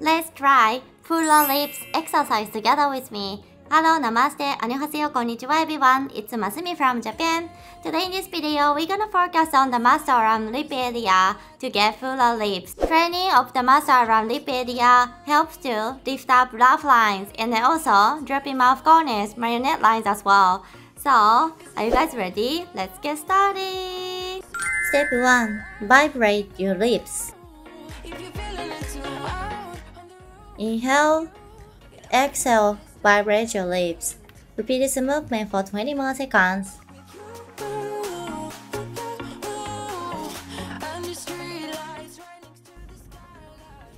Let's try full lips exercise together with me. Hello, namaste, annyeonghaseyo, konnichiwa everyone. It's Masumi from Japan. Today in this video, we're gonna focus on the muscle around lip area to get fuller lips. Training of the muscle around lip area helps to lift up laugh lines and also dropping mouth corners, marionette lines as well. So, are you guys ready? Let's get started. Step 1. Vibrate your lips. Inhale, exhale, vibrate your lips. Repeat this movement for 20 more seconds.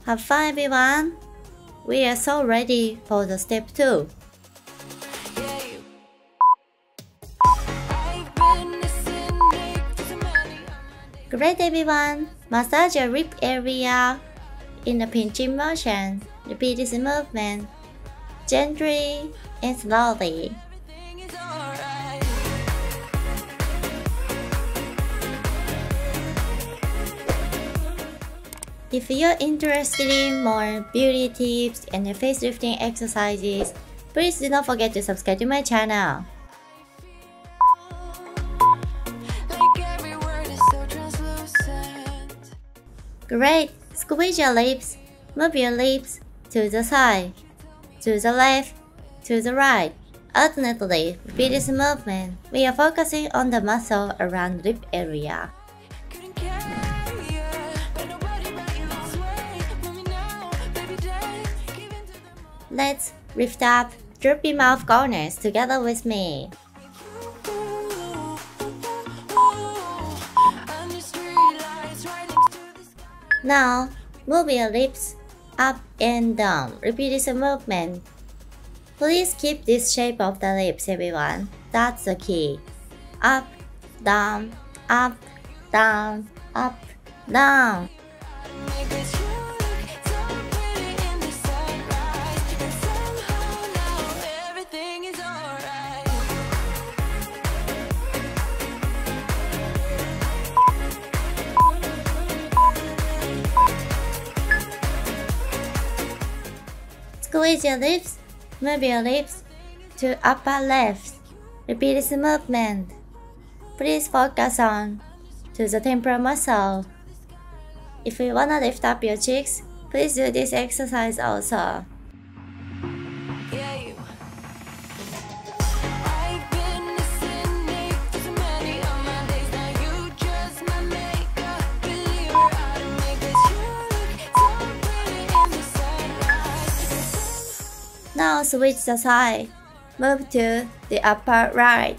Have fun everyone! We are so ready for the step 2. Great everyone! Massage your rib area in a pinching motion. Repeat this movement gently and slowly. If you're interested in more beauty tips and face lifting exercises, please do not forget to subscribe to my channel. Great! Squeeze your lips, move your lips to the side, to the left, to the right. Alternately, repeat this movement. We are focusing on the muscle around lip area. Let's lift up droopy mouth corners together with me. Now, move your lips up and down. Repeat this movement. Please keep this shape of the lips, everyone. That's the key. Up, down, up, down, up, down. Squeeze your lips, move your lips to upper left. Repeat this movement. Please focus on to the temporal muscle. If you wanna lift up your cheeks, please do this exercise also. Now switch the side. Move to the upper right.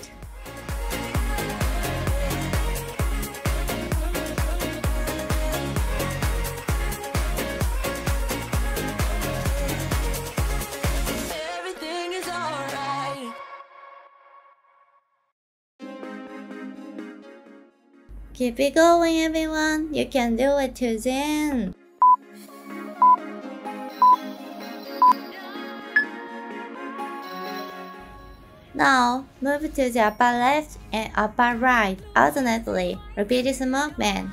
Keep it going everyone, you can do it too then. Now, move to the upper left and upper right alternately. Repeat this movement.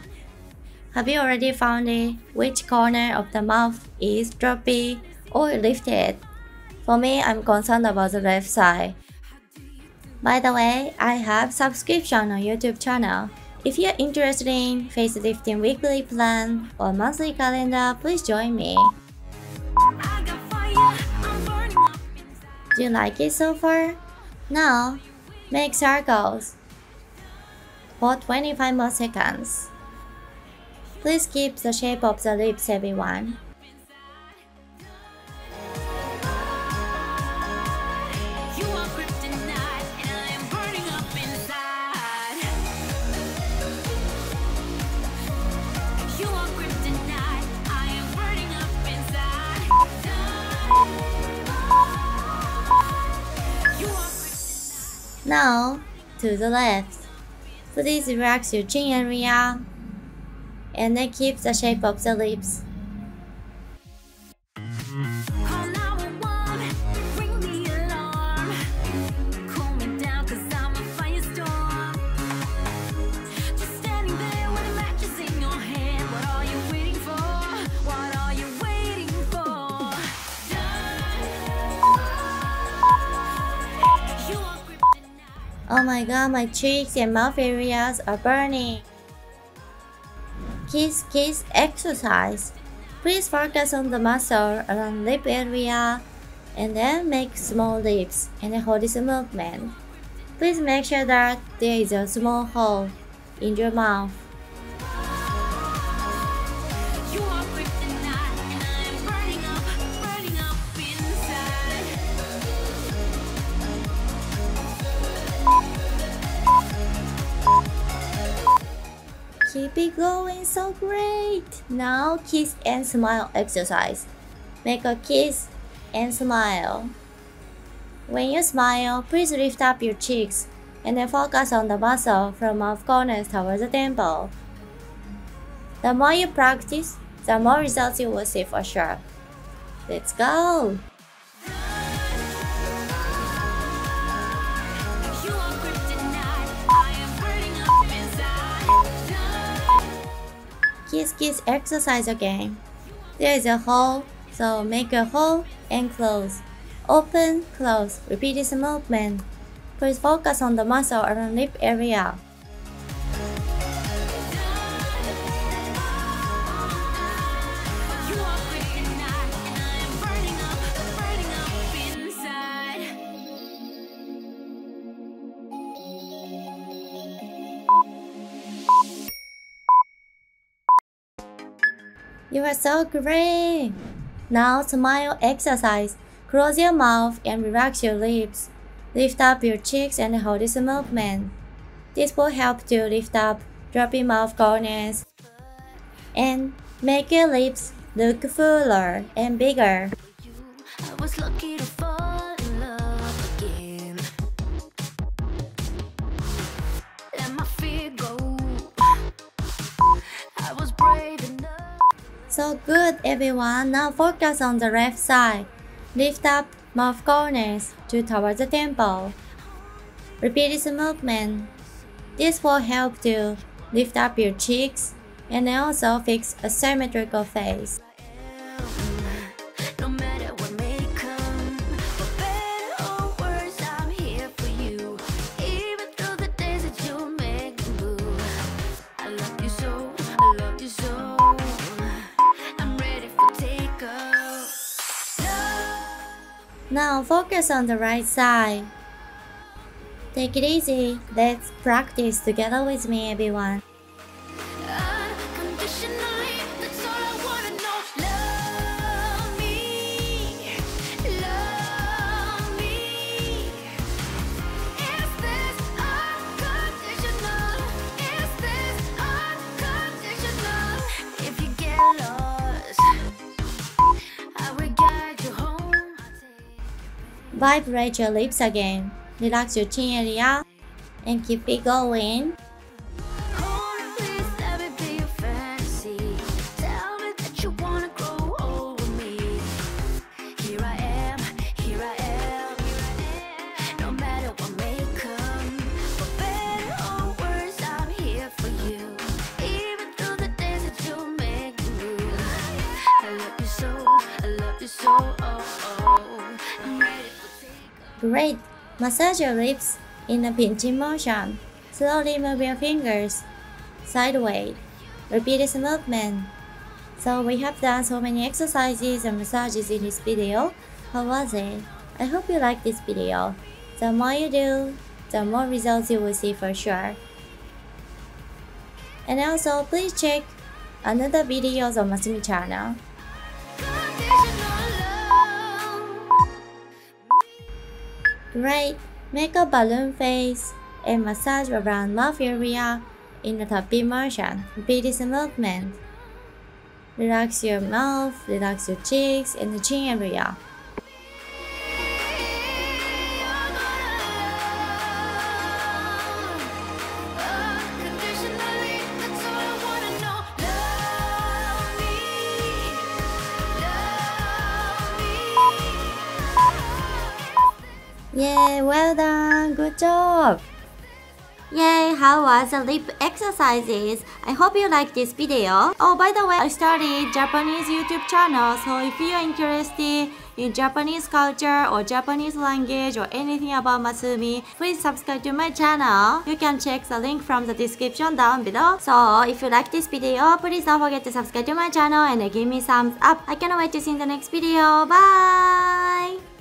Have you already found it? Which corner of the mouth is droopy or lifted? For me, I'm concerned about the left side. By the way, I have subscription on YouTube channel. If you're interested in facelifting weekly plan or monthly calendar, please join me. Do you like it so far? Now, make circles for 25 more seconds. Please keep the shape of the lips everyone. Now, to the left. Please relax your chin area and then keep the shape of the lips. Oh my god, my cheeks and mouth areas are burning. Kiss Kiss exercise. Please focus on the muscle around lip area and then make small lips and hold this movement. Please make sure that there is a small hole in your mouth. It going so great! Now kiss and smile exercise. Make a kiss and smile. When you smile, please lift up your cheeks and then focus on the muscle from mouth corners towards the temple. The more you practice, the more results you will see for sure. Let's go! Kiss kiss exercise again. There is a hole, so make a hole and close. Open, close. Repeat this movement. Please focus on the muscle around lip area. You are so great! Now smile exercise. Close your mouth and relax your lips. Lift up your cheeks and hold this movement. This will help to lift up droppy mouth corners and make your lips look fuller and bigger. So good everyone, now focus on the left side. Lift up mouth corners to towards the temple. Repeat this movement. This will help to lift up your cheeks and also fix a symmetrical face. Now focus on the right side. Take it easy. Let's practice together with me, everyone. Vibrate your lips again. Relax your chin area and keep it going. Great! Massage your lips in a pinching motion. Slowly move your fingers sideways. Repeat this movement. So we have done so many exercises and massages in this video. How was it? I hope you like this video. The more you do, the more results you will see for sure. And also please check another videos on Masumi channel. Great! Make a balloon face and massage around mouth area in a tapping motion. Repeat this movement. Relax your mouth, relax your cheeks and the chin area. Yay, well done, good job! Yay, how was the lip exercises? I hope you liked this video. Oh, by the way, I started Japanese YouTube channel, so if you're interested in Japanese culture or Japanese language or anything about Masumi, please subscribe to my channel. You can check the link from the description down below. So if you like this video, please don't forget to subscribe to my channel and give me thumbs up. I cannot wait to see you in the next video. Bye!